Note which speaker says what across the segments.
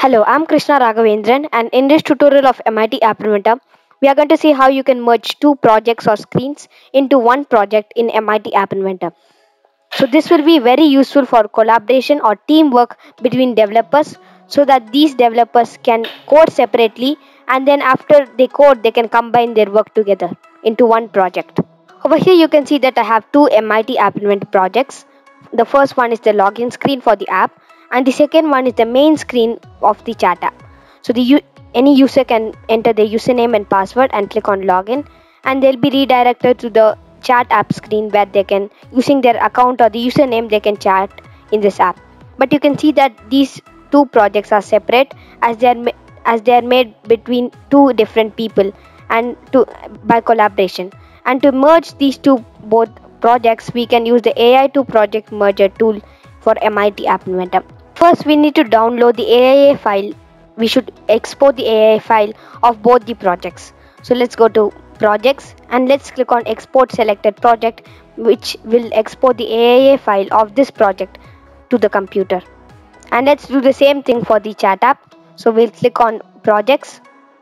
Speaker 1: Hello, I'm Krishna Raghavendran and in this tutorial of MIT App Inventor, we are going to see how you can merge two projects or screens into one project in MIT App Inventor. So this will be very useful for collaboration or teamwork between developers so that these developers can code separately and then after they code they can combine their work together into one project. Over here you can see that I have two MIT App Inventor projects. The first one is the login screen for the app and the second one is the main screen of the chat app. So the any user can enter their username and password and click on login and they'll be redirected to the chat app screen where they can using their account or the username they can chat in this app. But you can see that these two projects are separate as they are as they are made between two different people and to by collaboration. And to merge these two both projects, we can use the AI2 project merger tool for MIT App Inventor. First, we need to download the AIA file. We should export the AIA file of both the projects. So let's go to projects and let's click on export selected project which will export the AIA file of this project to the computer. And let's do the same thing for the chat app. So we'll click on projects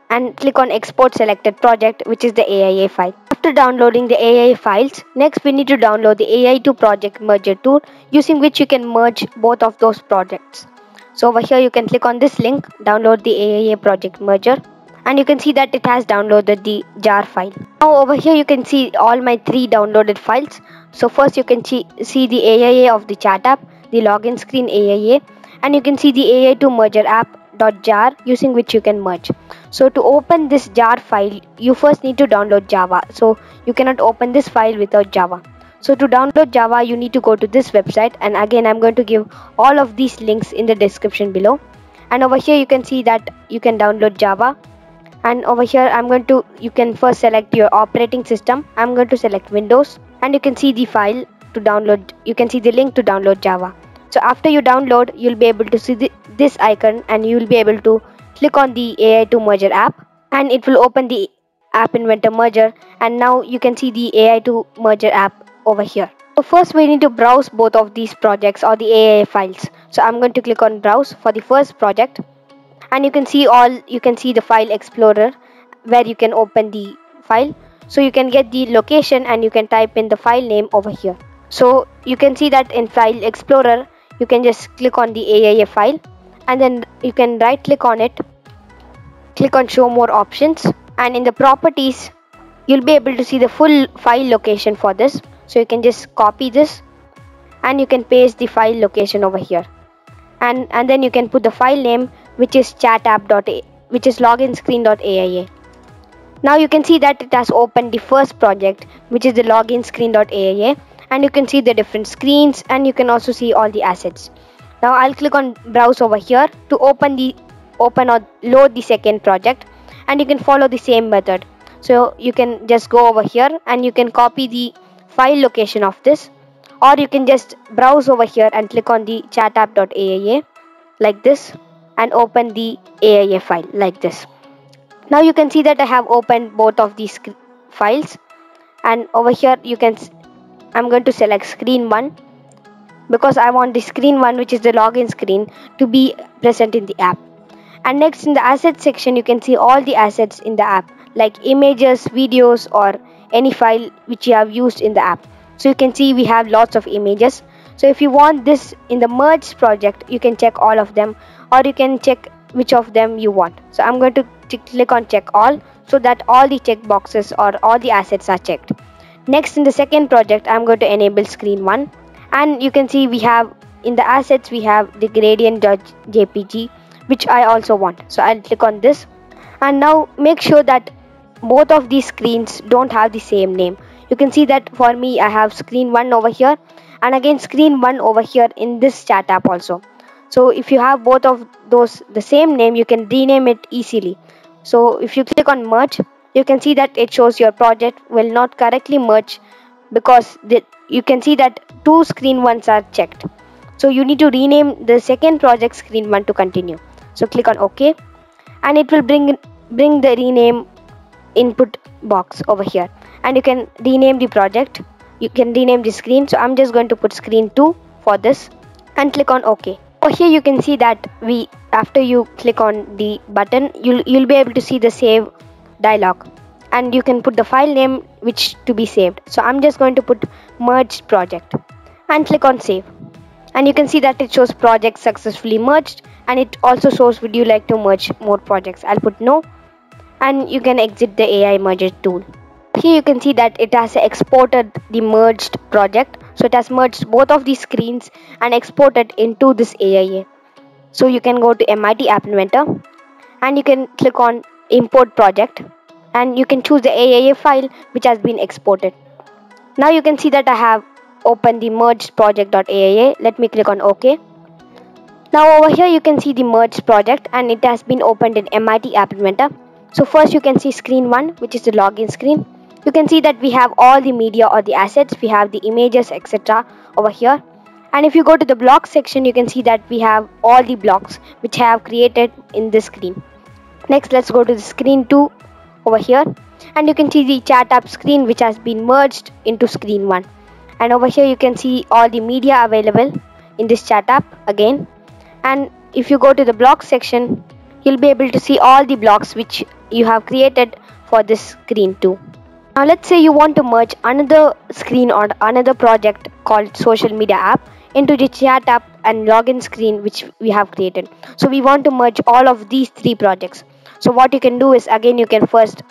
Speaker 1: and click on export selected project which is the AIA file. After downloading the AI files, next we need to download the AI2 project merger tool using which you can merge both of those projects. So over here you can click on this link, download the AIA project merger and you can see that it has downloaded the jar file. Now over here you can see all my three downloaded files. So first you can see, see the AIA of the chat app, the login screen AIA and you can see the AI2 merger app jar using which you can merge. So to open this jar file you first need to download java. So you cannot open this file without java. So to download java you need to go to this website. And again i'm going to give all of these links in the description below. And over here you can see that you can download java. And over here i'm going to you can first select your operating system. I'm going to select windows. And you can see the file to download you can see the link to download java so after you download you'll be able to see the, this icon and you will be able to click on the AI2 merger app and it will open the app inventor merger and now you can see the AI2 merger app over here. So first we need to browse both of these projects or the AI files. So I'm going to click on browse for the first project and you can see all you can see the file explorer where you can open the file. So you can get the location and you can type in the file name over here. So you can see that in file explorer you can just click on the AIA file and then you can right click on it. Click on show more options and in the properties you'll be able to see the full file location for this. So you can just copy this and you can paste the file location over here. And and then you can put the file name which is chatapp.a which is loginscreen.aia now you can see that it has opened the first project which is the login screen.aia and you can see the different screens and you can also see all the assets. Now I'll click on browse over here to open the open or load the second project. And you can follow the same method. So you can just go over here and you can copy the file location of this. Or you can just browse over here and click on the chatapp.aia like this and open the AIA file like this. Now you can see that I have opened both of these files. And over here you can I'm going to select screen 1 because I want the screen 1 which is the login screen to be present in the app. And next in the assets section you can see all the assets in the app like images, videos or any file which you have used in the app. So you can see we have lots of images. So if you want this in the merge project you can check all of them or you can check which of them you want. So I'm going to click on check all so that all the check boxes or all the assets are checked. Next in the second project, I'm going to enable screen 1 and you can see we have in the assets we have the gradient.jpg which I also want. So I'll click on this and now make sure that both of these screens don't have the same name. You can see that for me I have screen 1 over here and again screen 1 over here in this chat app also. So if you have both of those the same name you can rename it easily. So if you click on merge you can see that it shows your project will not correctly merge because the, you can see that two screen ones are checked. So you need to rename the second project screen one to continue. So click on ok. And it will bring bring the rename input box over here. And you can rename the project. You can rename the screen. So i'm just going to put screen 2 for this and click on ok. Oh, here you can see that we after you click on the button, you'll you'll be able to see the save dialog, and you can put the file name which to be saved. So I'm just going to put merged project, and click on save, and you can see that it shows project successfully merged, and it also shows would you like to merge more projects. I'll put no, and you can exit the AI merger tool. Here you can see that it has exported the merged project so it has merged both of these screens and exported into this AIA. So you can go to MIT App Inventor and you can click on import project and you can choose the AIA file which has been exported. Now you can see that I have opened the merged project.aia. Let me click on OK. Now over here you can see the merged project and it has been opened in MIT App Inventor. So first you can see screen 1 which is the login screen you can see that we have all the media or the assets we have the images etc over here and if you go to the block section you can see that we have all the blocks which I have created in this screen next let's go to the screen 2 over here and you can see the chat app screen which has been merged into screen 1 and over here you can see all the media available in this chat app again and if you go to the block section you'll be able to see all the blocks which you have created for this screen too now let's say you want to merge another screen or another project called social media app into the chat app and login screen which we have created. So we want to merge all of these three projects. So what you can do is again you can first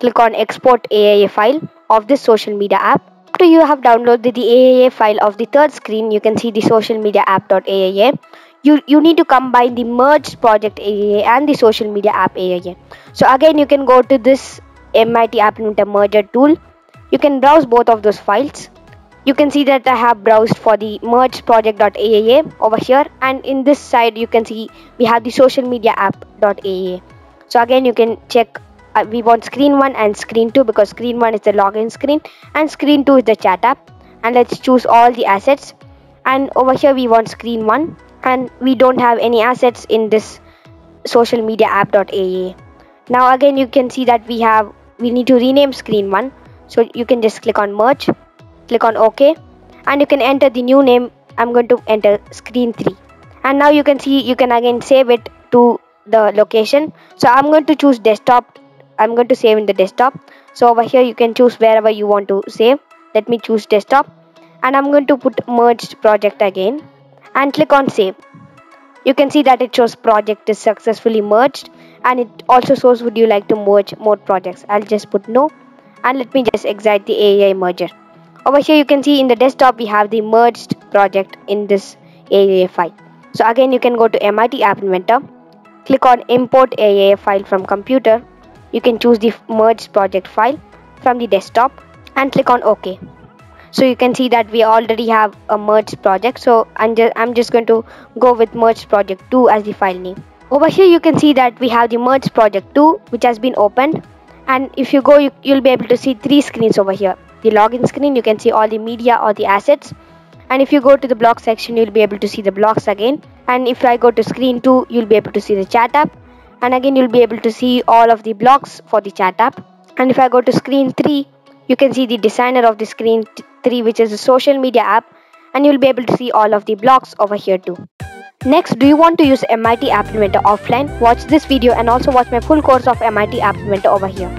Speaker 1: click on export AIA file of this social media app. After you have downloaded the AIA file of the third screen you can see the social media app.aia. You, you need to combine the merged project AIA and the social media app AIA. So again you can go to this MIT App Inventor merger tool. You can browse both of those files. You can see that I have browsed for the merged project.aia over here and in this side you can see we have the social media app.aia. So again you can check uh, we want screen 1 and screen 2 because screen 1 is the login screen and screen 2 is the chat app. And let's choose all the assets. And over here we want screen 1 and we don't have any assets in this social media app.aia. Now again you can see that we have we need to rename screen 1 so you can just click on merge click on ok and you can enter the new name. I'm going to enter screen 3 and now you can see you can again save it to the location. So i'm going to choose desktop. I'm going to save in the desktop. So over here you can choose wherever you want to save. Let me choose desktop. And i'm going to put merged project again. And click on save. You can see that it shows project is successfully merged. And it also shows would you like to merge more projects. I'll just put no. And let me just exit the AI merger. Over here you can see in the desktop we have the merged project in this AIA file. So again you can go to MIT App Inventor click on import AIA file from computer. You can choose the merged project file from the desktop and click on OK. So you can see that we already have a merged project. So I'm just, I'm just going to go with merged project 2 as the file name. Over here you can see that we have the merge project 2 which has been opened. And if you go you, you'll be able to see three screens over here. The login screen you can see all the media or the assets. And if you go to the block section you'll be able to see the blocks again and if I go to screen 2 you'll be able to see the chat app and again you'll be able to see all of the blocks for the chat app and if I go to screen 3 you can see the designer of the screen 3 which is a social media app and you'll be able to see all of the blocks over here too. Next, do you want to use MIT App Inventor offline? Watch this video and also watch my full course of MIT App Inventor over here.